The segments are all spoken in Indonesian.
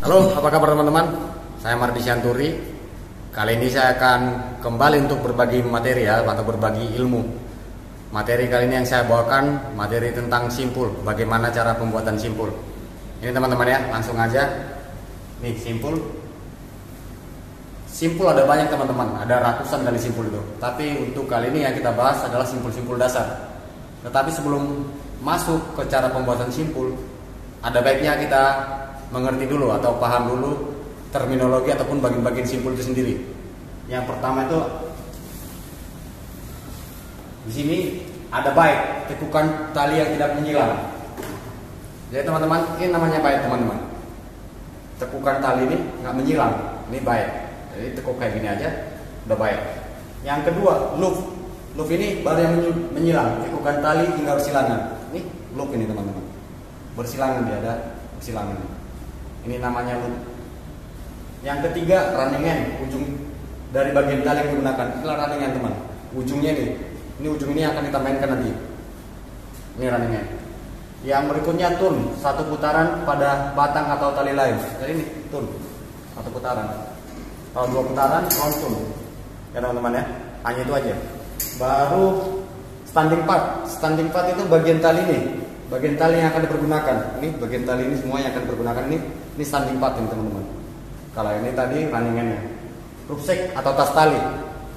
Halo, apa kabar teman-teman? Saya Mardi Syanturi. Kali ini saya akan kembali untuk berbagi materi ya, atau berbagi ilmu. Materi kali ini yang saya bawakan materi tentang simpul, bagaimana cara pembuatan simpul. Ini teman-teman ya, langsung aja. Nih simpul. Simpul ada banyak teman-teman, ada ratusan kali simpul itu. Tapi untuk kali ini yang kita bahas adalah simpul-simpul dasar. Tetapi sebelum masuk ke cara pembuatan simpul, ada baiknya kita mengerti dulu atau paham dulu terminologi ataupun bagian-bagian simpul itu sendiri. Yang pertama itu di sini ada baik, tekukan tali yang tidak menyilang. Jadi teman-teman, ini namanya baik teman-teman. Tekukan tali ini nggak menyilang, ini baik. Jadi tekuk kayak gini aja, udah baik. Yang kedua, loop. Loop ini baru yang menyilang, tekukan tali tinggal bersilangan. Ini loop ini teman-teman. Bersilangan dia ada bersilangan. Ini namanya loop. Yang ketiga running end, ujung dari bagian tali yang digunakan. Inilah running end teman. Ujungnya ini, ini ujung ini akan kita mainkan nanti. Ini running end. Yang berikutnya tun, satu putaran pada batang atau tali lain. Jadi ini tun, satu putaran. Kalau dua putaran, round tun. Ya teman-teman ya, hanya itu aja. Baru standing part. Standing part itu bagian tali ini, bagian tali yang akan dipergunakan. Ini bagian tali ini semua yang akan dipergunakan ini, ini ini teman-teman. Kalau ini tadi running end-nya. Rucksack atau tas tali.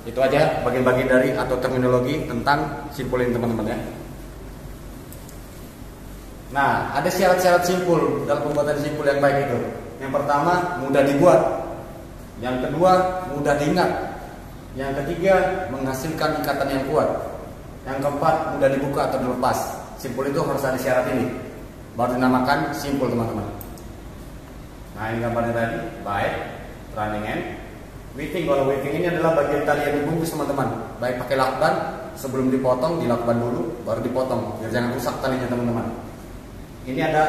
Itu aja bagian-bagian dari atau terminologi tentang simpul ini teman-teman ya. Nah, ada syarat-syarat simpul dalam pembuatan simpul yang baik itu. Yang pertama, mudah dibuat. Yang kedua, mudah diingat. Yang ketiga, menghasilkan ikatan yang kuat. Yang keempat, mudah dibuka atau dilepas. Simpul itu harus ada syarat ini. Baru dinamakan simpul teman-teman. Nah, ini gambarnya tadi, baik, running end. Weaving, kalau weaving ini adalah bagian tali yang dibungkus teman-teman. Baik pakai lakban, sebelum dipotong, dilakban dulu, baru dipotong. Biar jangan rusak talinya teman-teman. Ini ada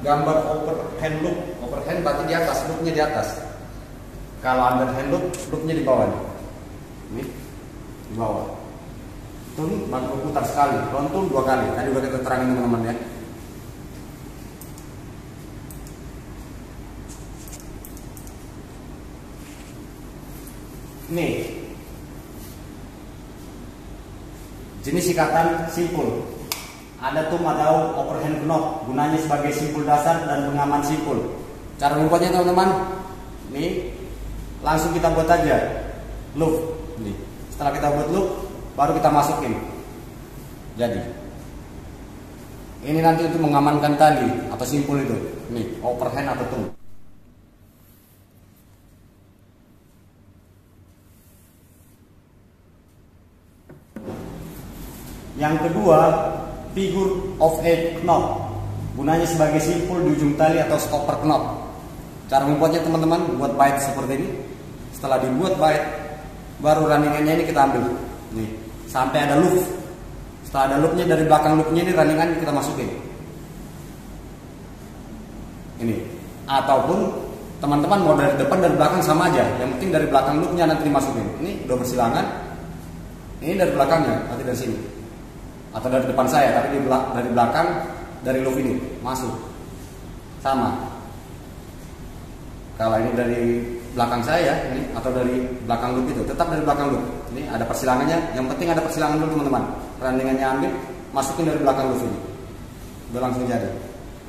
gambar overhand loop. Overhand berarti di atas, loopnya di atas. Kalau underhand loop, loopnya di bawah. Ini di bawah. Tun baru putar sekali, lontun dua kali. Tadi udah kita terangin teman-teman ya. Nih, jenis ikatan simpul. Ada tum atau overhand knot gunanya sebagai simpul dasar dan pengaman simpul. Cara membuatnya teman-teman? Nih. Langsung kita buat aja. Loop. Nih. Setelah kita buat loop baru kita masukin. Jadi. Ini nanti untuk mengamankan tali atau simpul itu. Nih overhand atau tum yang kedua figure of a knot gunanya sebagai simpul di ujung tali atau stopper knot cara membuatnya teman-teman buat bait seperti ini. Setelah dibuat bait baru runningannya ini kita ambil. Nih sampai ada loop. Setelah ada loopnya dari belakang loopnya ini runningan kita masukin. Ini. Ataupun teman-teman mau dari depan dari belakang sama aja. Yang penting dari belakang loopnya nanti dimasukin. Ini udah bersilangan ini dari belakangnya nanti dari sini atau dari depan saya tapi dari belakang dari loop ini masuk. Sama. Kalau ini dari belakang saya ini atau dari belakang loop itu tetap dari belakang loop. Ini ada persilangannya yang penting ada persilangan dulu teman-teman. Randingannya ambil masukin dari belakang loop ini. Udah langsung jadi.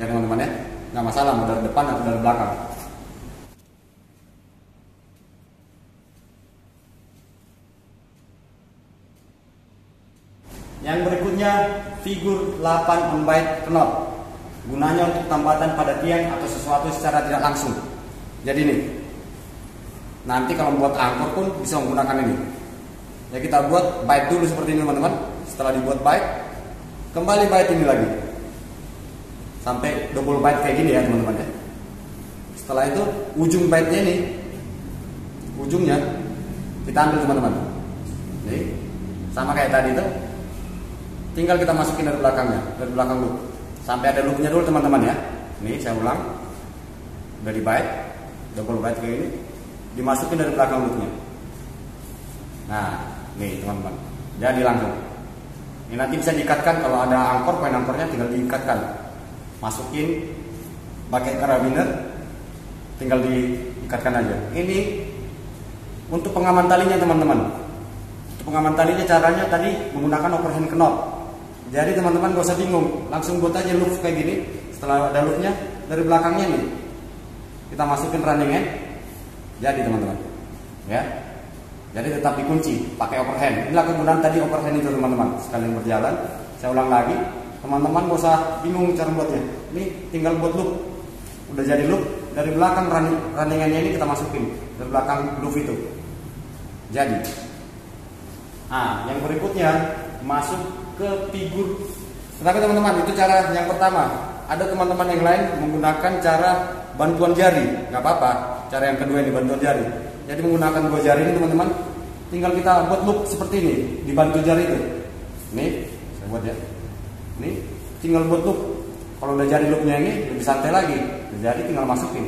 Ya teman-teman ya. Nggak masalah mau dari depan atau dari belakang Yang berikutnya figur 8 embait knot. Gunanya untuk tambatan pada tiang atau sesuatu secara tidak langsung. Jadi ini. Nanti kalau membuat angkor pun bisa menggunakan ini. Ya kita buat bait dulu seperti ini teman-teman. Setelah dibuat bait, kembali bait ini lagi. Sampai double bait kayak gini ya teman-teman ya. Setelah itu ujung baitnya ini ujungnya kita ambil teman-teman. Jadi sama kayak tadi itu tinggal kita masukin dari belakangnya dari belakang loop. Sampai ada loopnya dulu teman-teman ya. Ini saya ulang. Di bait double bait kayak ini dimasukin dari belakang loopnya. Nah nih teman-teman. Jadi langsung. Ini nanti bisa diikatkan kalau ada angkor poin angkornya tinggal diikatkan. Masukin pakai karabiner tinggal diikatkan aja. Ini untuk pengaman talinya teman-teman. Untuk pengaman talinya caranya tadi menggunakan overhand knot jadi teman-teman gak usah bingung. Langsung buat aja loop kayak gini. Setelah ada loopnya dari belakangnya nih kita masukin running end jadi teman-teman. Ya. Jadi tetap dikunci pakai overhand. Inilah kegunaan tadi overhand itu teman-teman. Sekalian berjalan. Saya ulang lagi. Teman-teman gak usah bingung cara buatnya. Ini tinggal buat loop. Udah jadi loop. Dari belakang running, runningannya ini kita masukin. Dari belakang loop itu. Jadi. Nah yang berikutnya masuk ke figur. Tetapi teman-teman itu cara yang pertama. Ada teman-teman yang lain menggunakan cara bantuan jari. Nggak apa-apa cara yang kedua ini bantuan jari. Jadi menggunakan dua jari ini teman-teman tinggal kita buat loop seperti ini dibantu jari itu. Ini saya buat ya. Ini tinggal buat loop. Kalau udah jadi loopnya ini lebih santai lagi. Jadi tinggal masukin.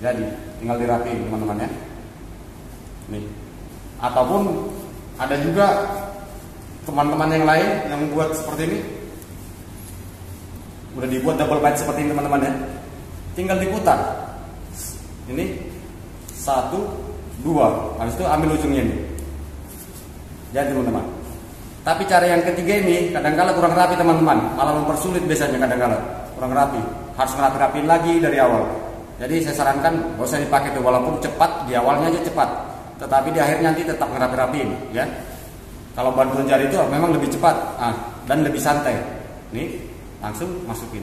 Jadi tinggal dirapiin teman-teman ya. Nih. Ataupun ada juga teman-teman yang lain yang buat seperti ini. Udah dibuat double bite seperti ini teman-teman ya. Tinggal diputar. Ini satu dua. Habis itu ambil ujungnya ini. Jadi teman-teman. Tapi cara yang ketiga ini kadang-kala kurang rapi teman-teman. Malah mempersulit biasanya kadang-kala. Kurang rapi. Harus ngerapi-rapiin lagi dari awal. Jadi saya sarankan gak usah dipakai tuh. Walaupun cepat di awalnya aja cepat tetapi di akhir nanti tetap ngerapi-rapiin ya. Kalau bantuan jari itu memang lebih cepat ah, dan lebih santai. Nih langsung masukin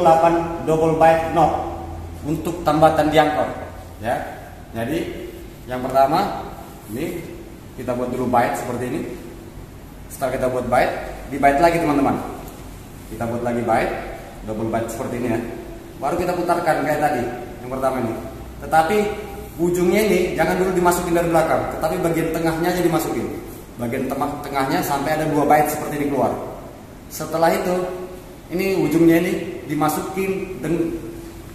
8 double bite knot untuk tambatan diangkor ya. Jadi yang pertama ini kita buat dulu bite seperti ini. Setelah kita buat bite di bite lagi teman-teman. Kita buat lagi bite double bite seperti ini ya. Baru kita putarkan kayak tadi yang pertama ini. Tetapi ujungnya ini jangan dulu dimasukin dari belakang tetapi bagian tengahnya aja dimasukin. Bagian tengahnya sampai ada dua bite seperti ini keluar. Setelah itu ini ujungnya ini dimasukin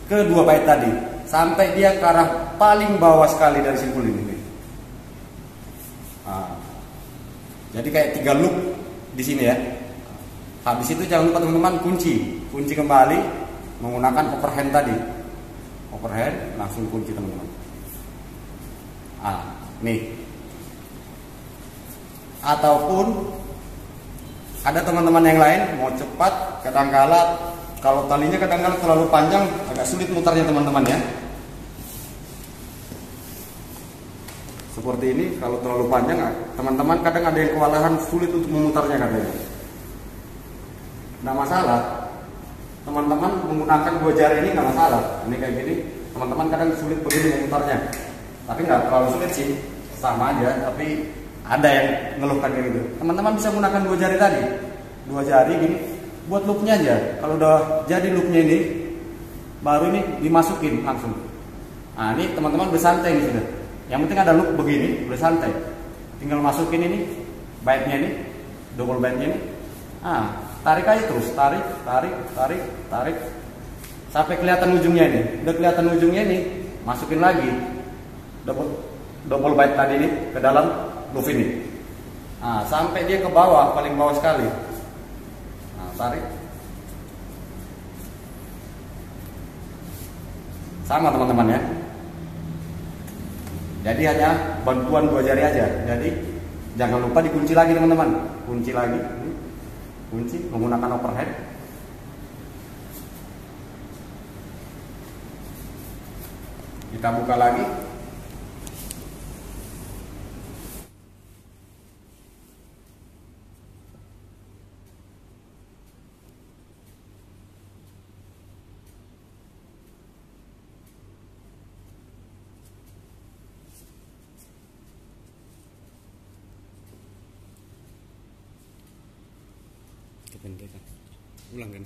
ke dua bait tadi sampai dia ke arah paling bawah sekali dari simpul ini. Nah, jadi kayak tiga loop di sini ya. Habis itu jangan lupa teman-teman kunci, kunci kembali menggunakan overhand tadi. Overhand langsung kunci teman-teman. Ah, nih. Ataupun ada teman-teman yang lain mau cepat kadang-kala kalau talinya kadang-kala terlalu panjang agak sulit mutarnya teman-teman ya. Seperti ini kalau terlalu panjang teman-teman kadang ada yang kewalahan sulit untuk memutarnya kadang Nah masalah. Teman-teman menggunakan dua jari ini nggak masalah. Ini kayak gini teman-teman kadang sulit begini memutarnya. Tapi nggak terlalu sulit sih. Sama aja tapi ada yang ngeluhkan kayak gitu. Teman-teman bisa menggunakan dua jari tadi. Dua jari gini buat loopnya aja. Kalau udah jadi loopnya ini baru ini dimasukin langsung. Nah ini teman-teman bersantai nih sudah. Yang penting ada loop begini bersantai tinggal masukin ini baitnya ini double baitnya ini. Ah tarik aja terus. Tarik tarik tarik tarik. Sampai kelihatan ujungnya ini. Udah kelihatan ujungnya ini masukin lagi. Double double bite tadi ini ke dalam loop ini. Nah, sampai dia ke bawah paling bawah sekali tarik. Sama teman-teman ya. Jadi hanya bantuan dua jari aja. Jadi jangan lupa dikunci lagi teman-teman. Kunci lagi. Kunci menggunakan overhead. Kita buka lagi kita. Ulang kan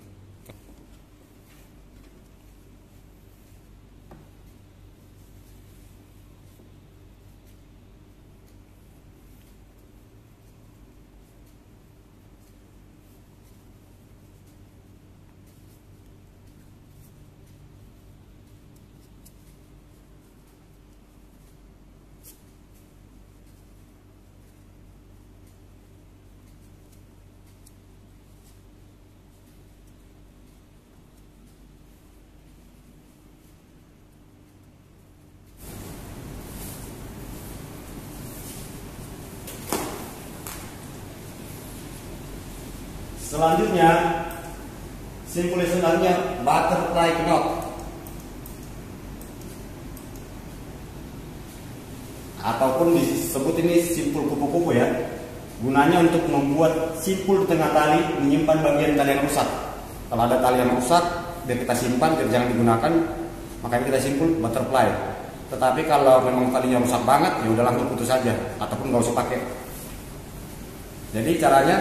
Selanjutnya, simpul selanjutnya butterfly knot. Ataupun disebut ini simpul kupu-kupu ya. Gunanya untuk membuat simpul di tengah tali menyimpan bagian tali yang rusak. Kalau ada tali yang rusak, biar kita simpan, biar jangan digunakan, makanya kita simpul butterfly. Tetapi kalau memang talinya rusak banget, ya udah langsung putus saja, ataupun nggak usah pakai. Jadi caranya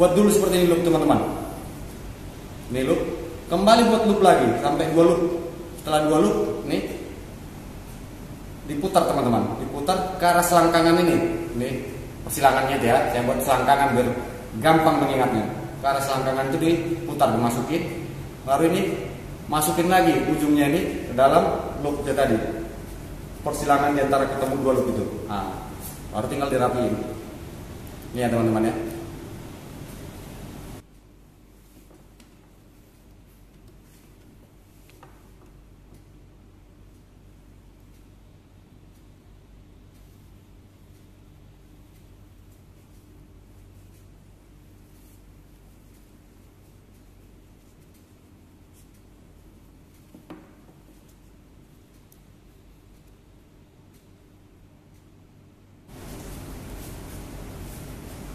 Buat dulu seperti ini loop teman-teman. Ini loop. Kembali buat loop lagi sampai dua loop. Setelah dua loop, nih diputar teman-teman. Diputar ke arah selangkangan ini. Ini persilangannya ya. Saya buat selangkangan biar gampang mengingatnya. Ke arah selangkangan itu diputar, dimasukin. Baru ini masukin lagi ujungnya ini ke dalam loopnya tadi. Persilangan di antara ketemu dua loop itu. Nah, baru tinggal dirapiin. Ini ya teman-teman ya.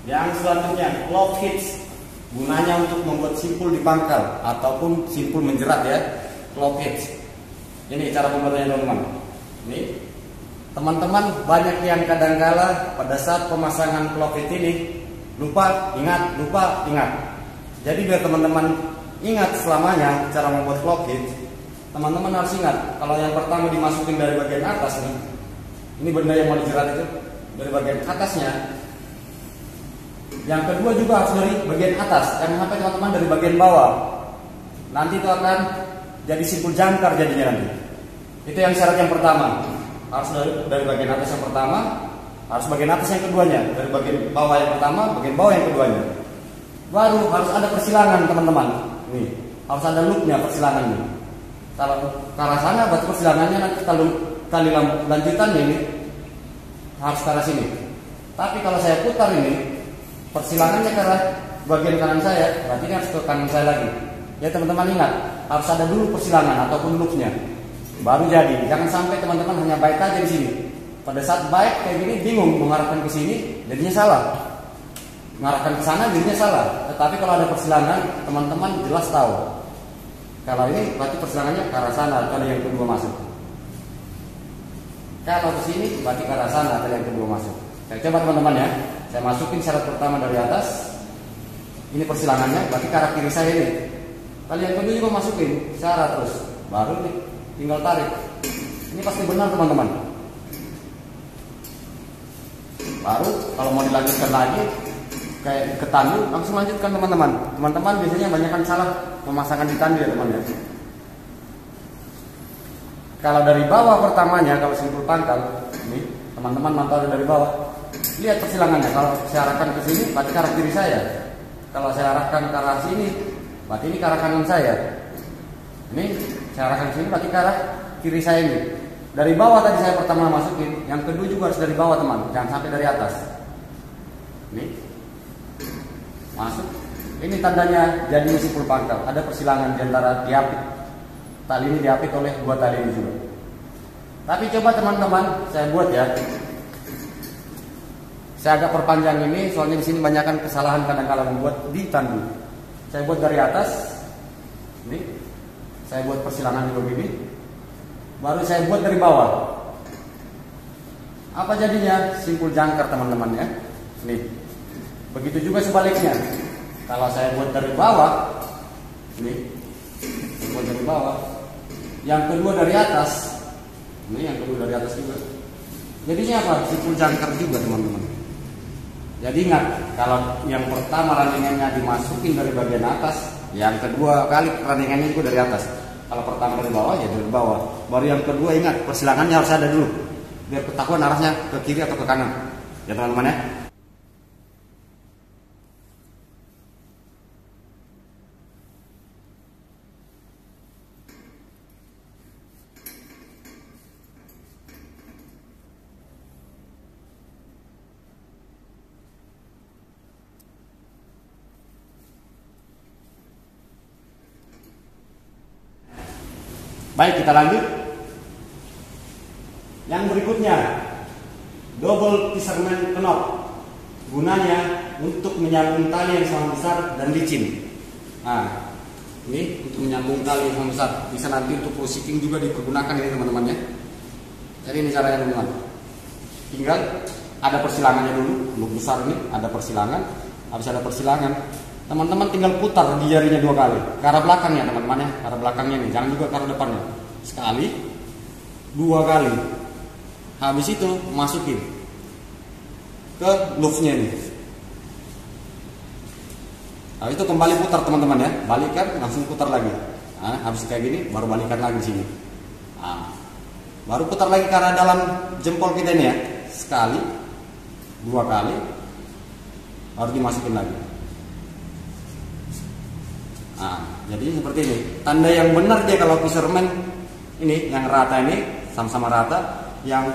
Yang selanjutnya, cloth hitch. Gunanya untuk membuat simpul di pangkal ataupun simpul menjerat ya. Cloth hitch. Ini cara pembuatannya teman-teman. Ini teman-teman banyak yang kadangkala pada saat pemasangan cloth hitch ini lupa ingat lupa ingat. Jadi biar teman-teman ingat selamanya cara membuat cloth hitch, teman-teman harus ingat kalau yang pertama dimasukin dari bagian atas nih, ini benda yang mau dijerat itu dari bagian atasnya yang kedua juga harus dari bagian atas, jangan sampai teman-teman dari bagian bawah. Nanti itu akan jadi simpul jangkar jadinya nanti. Itu yang syarat yang pertama. Harus dari, dari bagian atas yang pertama, harus bagian atas yang keduanya. Dari bagian bawah yang pertama, bagian bawah yang keduanya. Baru harus ada persilangan teman-teman. Nih, harus ada loopnya persilangan ini. Kalau ke arah sana berarti persilangannya nanti kalau tali lanjutan ini harus ke arah sini. Tapi kalau saya putar ini, persilangannya ke arah bagian kanan saya, berarti kan harus ke kanan saya lagi. Ya teman-teman ingat, harus ada dulu persilangan ataupun loopnya, baru jadi. Jangan sampai teman-teman hanya baik aja di sini. Pada saat baik kayak gini bingung mengarahkan ke sini, jadinya salah. Mengarahkan ke sana jadinya salah. Tetapi kalau ada persilangan, teman-teman jelas tahu. Kalau ini berarti persilangannya ke arah sana, kalau yang kedua masuk. Kalau ke sini berarti ke arah sana, kalau yang kedua masuk. Saya coba teman-teman ya. Saya masukin syarat pertama dari atas. Ini persilangannya, berarti karak kiri saya ini. Kalian kedua juga masukin syarat terus. Baru nih, tinggal tarik. Ini pasti benar teman-teman. Baru kalau mau dilanjutkan lagi kayak ke tandu langsung lanjutkan teman-teman. Teman-teman biasanya banyak kan salah pemasangan di tandu ya teman ya. Kalau dari bawah pertamanya kalau simpul pangkal, ini teman-teman mantau dari bawah lihat persilangannya kalau saya arahkan ke sini berarti ke arah kiri saya. Kalau saya arahkan ke arah sini berarti ini ke arah kanan saya. Ini saya arahkan ke sini berarti ke arah kiri saya ini. Dari bawah tadi saya pertama masukin yang kedua juga harus dari bawah teman. Jangan sampai dari atas. Ini. Masuk. Ini tandanya jadi simpul pangkal. Ada persilangan di antara diapit. Tali ini diapit oleh dua tali ini juga. Tapi coba teman-teman saya buat ya saya agak perpanjang ini soalnya di sini banyakkan kesalahan kadang-kala membuat di tandu. Saya buat dari atas. Ini. Saya buat persilangan juga begini. Baru saya buat dari bawah. Apa jadinya? Simpul jangkar teman-teman ya. Nih. Begitu juga sebaliknya. kalau saya buat dari bawah ini saya buat dari bawah yang kedua dari atas ini yang kedua dari atas juga jadinya apa simpul jangkar juga teman-teman jadi ingat kalau yang pertama rantingannya dimasukin dari bagian atas yang kedua kali rantingannya juga dari atas. Kalau pertama dari bawah ya dari bawah. Baru yang kedua ingat persilangannya harus ada dulu. Biar ketahuan arahnya ke kiri atau ke kanan. Ya teman-teman ya Baik, kita lanjut. Yang berikutnya, double fisherman knot. Gunanya untuk menyambung tali yang sama besar dan licin. Nah, ini untuk menyambung tali yang sama besar. Bisa nanti untuk cruising juga dipergunakan ini teman-teman ya. Jadi ini caranya teman-teman. Tinggal ada persilangannya dulu, untuk besar ini ada persilangan. Habis ada persilangan, teman-teman tinggal putar di jarinya dua kali ke arah belakangnya teman-teman ya ke arah belakangnya nih jangan juga ke arah depannya. Sekali dua kali. Habis itu masukin ke loopnya nih. Habis itu kembali putar teman-teman ya. Balikan langsung putar lagi. Nah, habis kayak gini baru balikan lagi sini. Nah, baru putar lagi ke arah dalam jempol kita ini ya. Sekali dua kali baru dimasukin lagi Nah, jadi seperti ini. Tanda yang benar dia kalau fisherman ini yang rata ini sama-sama rata, yang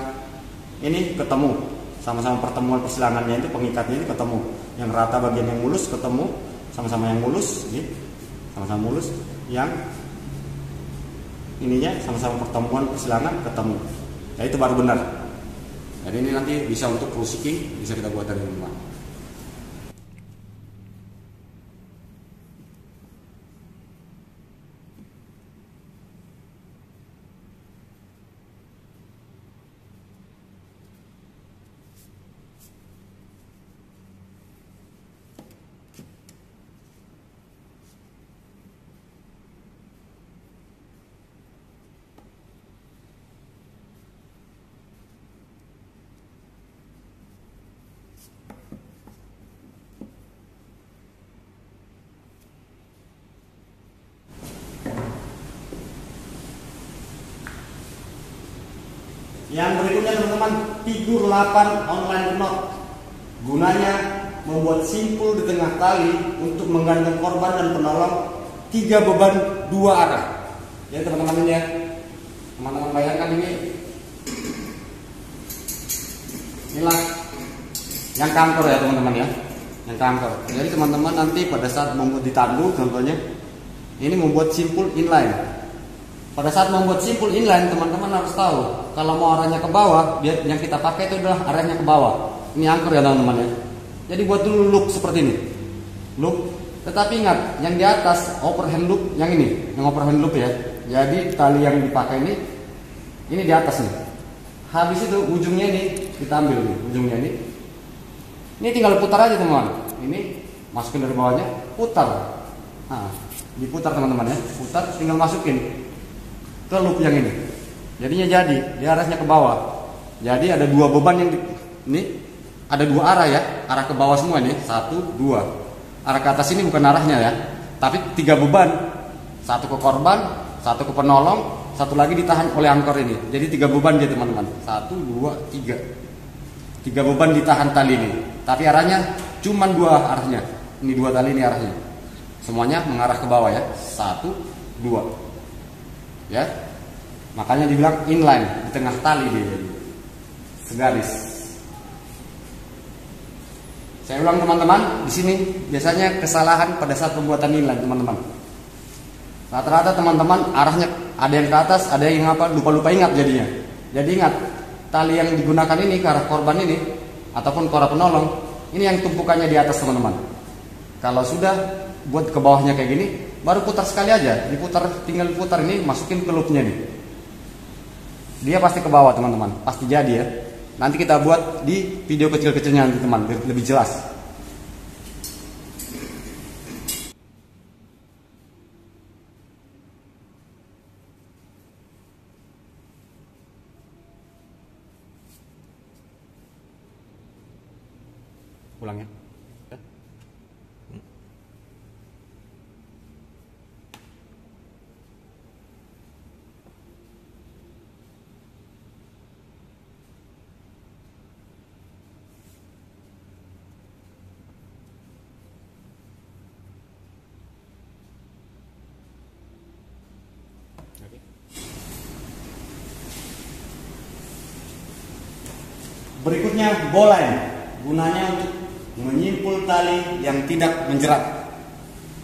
ini ketemu sama-sama pertemuan persilangannya itu pengikatnya ini ketemu. Yang rata bagian yang mulus ketemu sama-sama yang mulus, ini sama-sama mulus. Yang ininya sama-sama pertemuan persilangan ketemu. Ya itu baru benar. Jadi ini nanti bisa untuk cruising bisa kita buat dari rumah. Yang berikutnya teman-teman, figur 8 online knot. Gunanya membuat simpul di tengah tali untuk menggantung korban dan penolong tiga beban dua arah. Ya teman-teman ini ya. Teman-teman bayangkan ini. Inilah yang kantor ya teman-teman ya. Yang kantor. Jadi teman-teman nanti pada saat membuat ditandu contohnya ini membuat simpul inline pada saat membuat simpul inline, teman-teman harus tahu kalau mau arahnya ke bawah, biar yang kita pakai itu adalah arahnya ke bawah. Ini angker ya teman-teman ya. Jadi buat dulu loop seperti ini. Loop. Tetapi ingat, yang di atas overhand loop yang ini, yang overhand loop ya. Jadi tali yang dipakai ini ini di atas nih. Habis itu ujungnya ini kita ambil nih, ujungnya ini. Ini tinggal putar aja teman-teman. Ini masukin dari bawahnya, putar. Nah, diputar teman-teman ya. Putar tinggal masukin ke loop yang ini. Jadinya jadi, dia arahnya ke bawah. Jadi ada dua beban yang di, ini ada dua arah ya, arah ke bawah semua ini, satu, dua. Arah ke atas ini bukan arahnya ya, tapi tiga beban, satu ke korban, satu ke penolong, satu lagi ditahan oleh angkor ini. Jadi tiga beban dia teman-teman, satu, dua, tiga. Tiga beban ditahan tali ini, tapi arahnya cuma dua arahnya. Ini dua tali ini arahnya. Semuanya mengarah ke bawah ya, satu, dua ya. Makanya dibilang inline di tengah tali dia segaris. Saya ulang teman-teman di sini biasanya kesalahan pada saat pembuatan inline teman-teman. Rata-rata teman-teman arahnya ada yang ke atas ada yang apa lupa-lupa ingat jadinya. Jadi ingat tali yang digunakan ini ke arah korban ini ataupun ke arah penolong ini yang tumpukannya di atas teman-teman. Kalau sudah buat ke bawahnya kayak gini baru putar sekali aja diputar tinggal putar ini masukin ke loopnya nih. Dia pasti ke bawah teman-teman. Pasti jadi ya. Nanti kita buat di video kecil-kecilnya nanti teman biar lebih jelas. Ulangnya. Berikutnya bolen, gunanya untuk menyimpul tali yang tidak menjerat.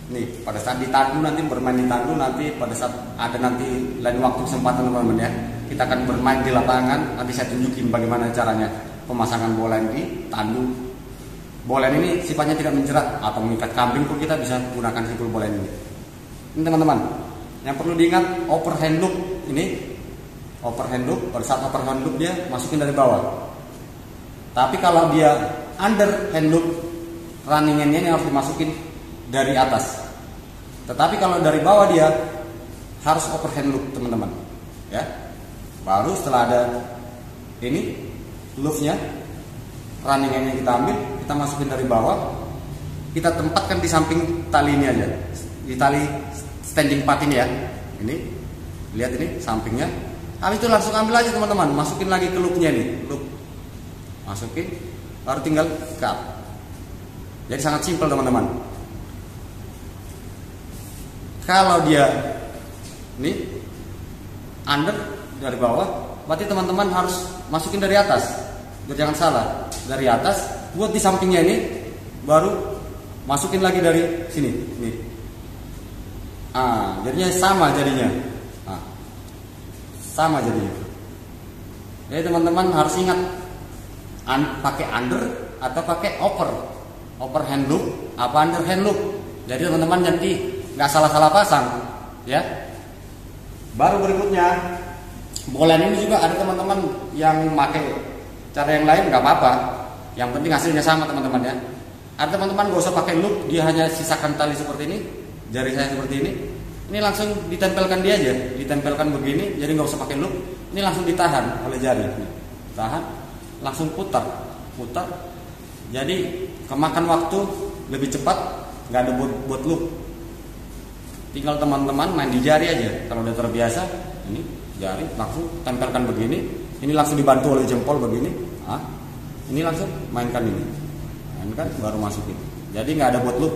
Nih, pada saat ditandu nanti bermain di tandu nanti pada saat ada nanti lain waktu kesempatan teman-teman ya. Kita akan bermain di lapangan, nanti saya tunjukin bagaimana caranya pemasangan bolen di tandu. Bolen ini sifatnya tidak menjerat atau mengikat kambing pun kita bisa gunakan simpul bolen ini. Ini teman-teman, yang perlu diingat overhand loop ini overhand loop pada saat overhand loop dia masukin dari bawah. Tapi kalau dia underhand loop runningannya ini harus dimasukin dari atas. Tetapi kalau dari bawah dia harus overhand loop teman-teman. Ya. Baru setelah ada ini loopnya runningannya kita ambil, kita masukin dari bawah, kita tempatkan di samping tali ini aja, di tali standing part ini ya. Ini lihat ini sampingnya. Habis itu langsung ambil aja teman-teman, masukin lagi ke loopnya nih, loop. Masukin, baru tinggal cut. Jadi sangat simpel teman-teman kalau dia ini under dari bawah berarti teman-teman harus masukin dari atas jangan salah dari atas buat di sampingnya ini baru masukin lagi dari sini nih ah jadinya sama jadinya. Ah, sama jadinya. Jadi teman-teman harus ingat un, pakai under atau pakai over. Over hand loop apa under hand loop. Jadi teman-teman nanti nggak salah-salah pasang ya. Baru berikutnya bolen ini juga ada teman-teman yang pakai cara yang lain nggak apa-apa. Yang penting hasilnya sama teman-teman ya. Ada teman-teman gak usah pakai loop dia hanya sisakan tali seperti ini jari saya seperti ini ini langsung ditempelkan dia aja. Ditempelkan begini jadi nggak usah pakai loop. Ini langsung ditahan oleh jari tahan langsung putar putar. Jadi kemakan waktu lebih cepat nggak ada buat buat loop. Tinggal teman-teman main di jari aja. Kalau udah terbiasa ini jari langsung tempelkan begini. Ini langsung dibantu oleh jempol begini. Ah ini langsung mainkan ini. Mainkan baru masukin. Jadi nggak ada buat loop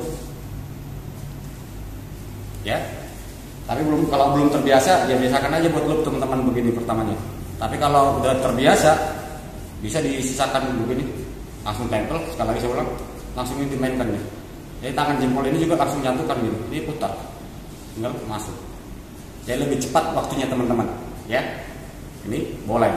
ya. Tapi belum kalau belum terbiasa ya biasakan aja buat loop teman-teman begini pertamanya. Tapi kalau udah terbiasa bisa disisakan begini. Langsung tempel sekali lagi saya ulang langsung ini dimainkan nih jadi tangan jempol ini juga langsung nyatukan gitu. Ini putar tinggal masuk. Jadi lebih cepat waktunya teman-teman. Ya. Ini boleh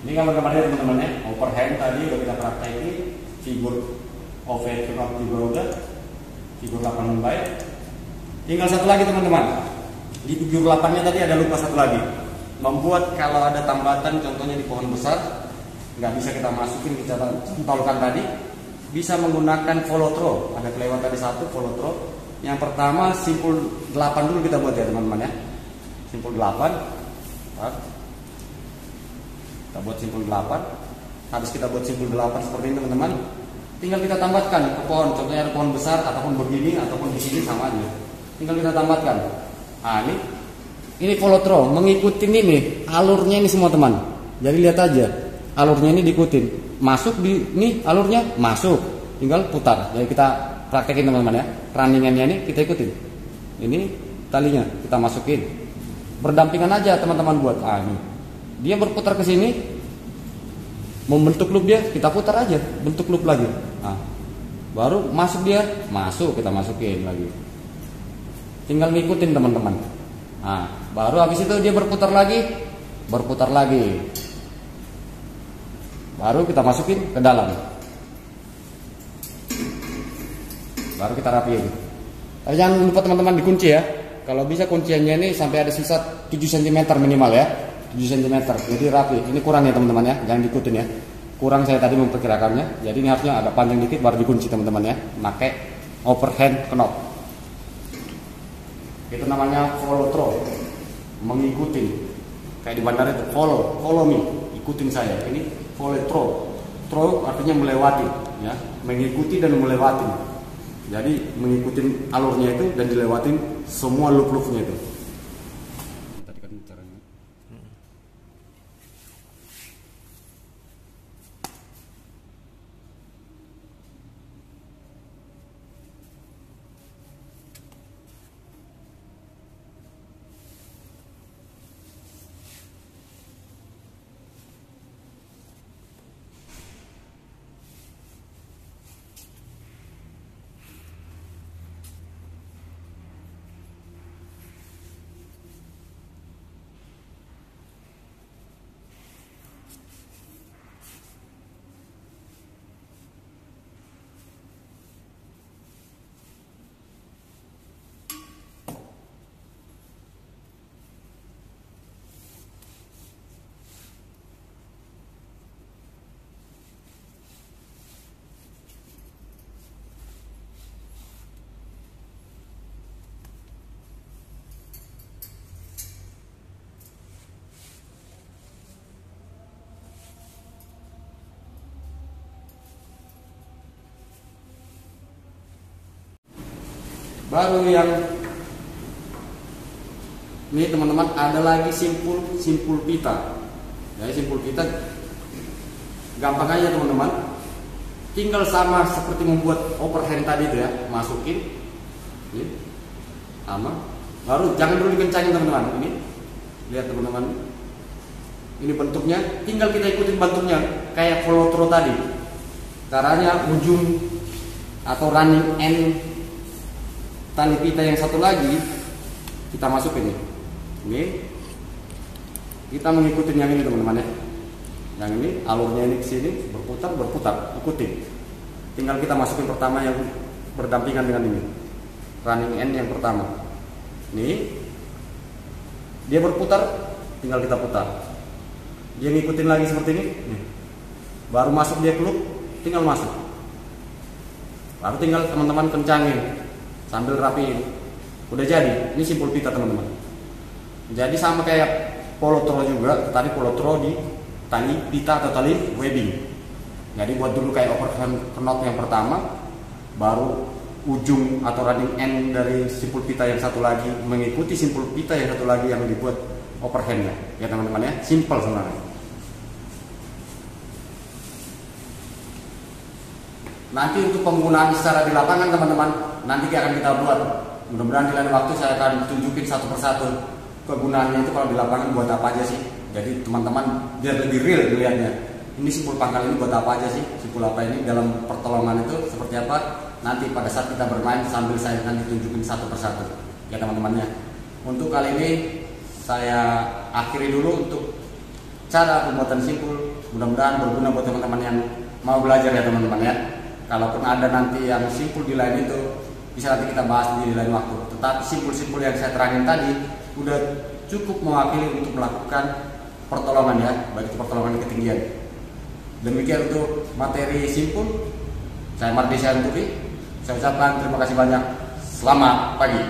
Ini kalau kemarin teman-teman ya, overhand tadi udah kita praktekin, figur overhead juga udah, figur 8 baik. Tinggal satu lagi teman-teman. Di figur 8 nya tadi ada lupa satu lagi. Membuat kalau ada tambatan contohnya di pohon besar, nggak bisa kita masukin kita tolkan tadi, bisa menggunakan follow throw. Ada kelewat tadi satu follow throw. Yang pertama simpul 8 dulu kita buat ya teman-teman ya. Simpul 8. Kita buat simpul 8. Habis kita buat simpul 8 seperti ini teman-teman. Tinggal kita tambahkan ke pohon. Contohnya ada pohon besar ataupun begini ataupun di sini sama aja. Tinggal kita tambahkan. Nah, ini ini through, mengikuti ini alurnya ini semua teman. Jadi lihat aja, alurnya ini diikutin. Masuk di ini alurnya masuk, tinggal putar. Jadi kita praktekin teman-teman ya. Runningannya ini kita ikutin. Ini talinya kita masukin. Berdampingan aja teman-teman buat. Ah ini. Dia berputar ke sini, membentuk loop dia, kita putar aja, bentuk loop lagi. Nah, baru masuk dia, masuk kita masukin lagi. Tinggal ngikutin teman-teman. Nah, baru habis itu dia berputar lagi, berputar lagi. Baru kita masukin ke dalam. Baru kita rapiin. Tapi jangan lupa teman-teman dikunci ya. kalau bisa kunciannya ini sampai ada sisa 7 cm minimal ya 7 cm jadi rapi. Ini kurang ya teman-teman ya. Jangan diikutin ya. Kurang saya tadi memperkirakannya. Jadi ini harusnya agak panjang dikit baru dikunci teman-teman ya. Pakai overhand knop itu namanya follow through mengikuti. Kayak di bandara itu follow follow me. Ikutin saya. Ini follow through through artinya melewati ya. Mengikuti dan melewati. Jadi mengikuti alurnya itu dan dilewatin semua loop-loopnya itu tadi kan caranya baru yang ini teman-teman ada lagi simpul simpul pita. Ya simpul pita gampang aja teman-teman. Tinggal sama seperti membuat overhand tadi itu ya masukin ini sama. Baru jangan dulu dikencangin teman-teman. Ini lihat teman-teman. Ini bentuknya tinggal kita ikutin bentuknya kayak follow through tadi. Caranya ujung atau running end tali pita yang satu lagi kita masukin nih ini. Kita mengikuti yang ini teman-teman ya. Yang ini alurnya ini ke sini berputar berputar ikutin tinggal kita masukin pertama yang berdampingan dengan ini. Running end yang pertama. Ini. Dia berputar tinggal kita putar. Dia ngikutin lagi seperti ini. Nih. baru masuk dia ke loop tinggal masuk. Baru tinggal teman-teman kencangin sambil rapiin. Udah jadi. Ini simpul pita teman-teman. Jadi sama kayak polo tro juga tadi polo tro di tali pita atau tali webbing. Jadi buat dulu kayak overhand knot yang pertama baru ujung atau running end dari simpul pita yang satu lagi mengikuti simpul pita yang satu lagi yang dibuat overhandnya. Ya teman-teman ya. Simple sebenarnya nanti untuk penggunaan secara di lapangan teman-teman nanti akan kita buat. Mudah-mudahan di lain waktu saya akan tunjukin satu persatu kegunaannya itu kalau di lapangan buat apa aja sih. Jadi teman-teman biar lebih real dilihatnya ini simpul pangkal ini buat apa aja sih? Simpul apa ini? Dalam pertolongan itu seperti apa? Nanti pada saat kita bermain sambil saya akan ditunjukin satu persatu. Ya teman-temannya untuk kali ini saya akhiri dulu untuk cara pembuatan simpul mudah-mudahan berguna buat teman-teman yang mau belajar ya teman-teman ya kalaupun ada nanti yang simpul di lain itu bisa nanti kita bahas di lain waktu. Tetapi simpul-simpul yang saya terangin tadi udah cukup mewakili untuk melakukan pertolongan ya baik itu pertolongan ketinggian. Demikian untuk materi simpul. Saya Mardi Syanturi saya ucapkan terima kasih banyak. Selamat pagi